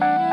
Bye.